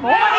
Oh